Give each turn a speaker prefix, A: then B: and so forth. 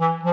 A: Bye.